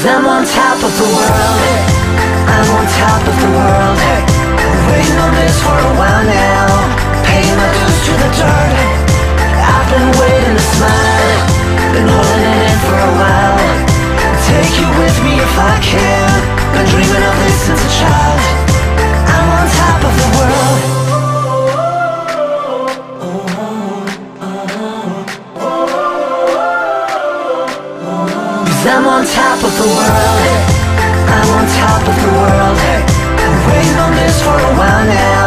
Cause I'm on top of the world I'm on top of the world Waiting on this for a while now. Paying my dues to the dirt I've been waiting to smile Been holding it in for a while Take you with me if I can. on top of the world I'm on top of the world I've been waiting on this for a while now.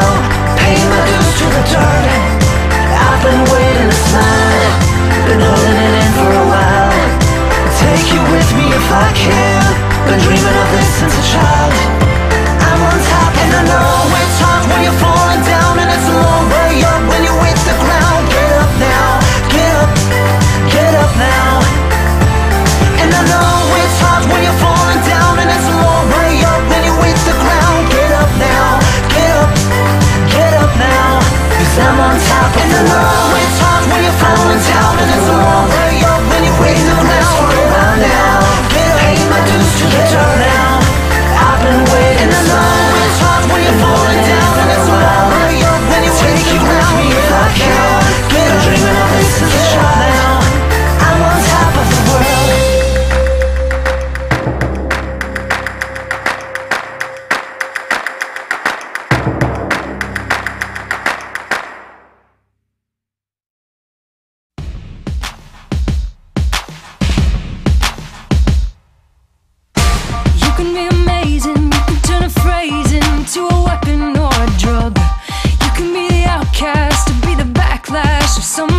so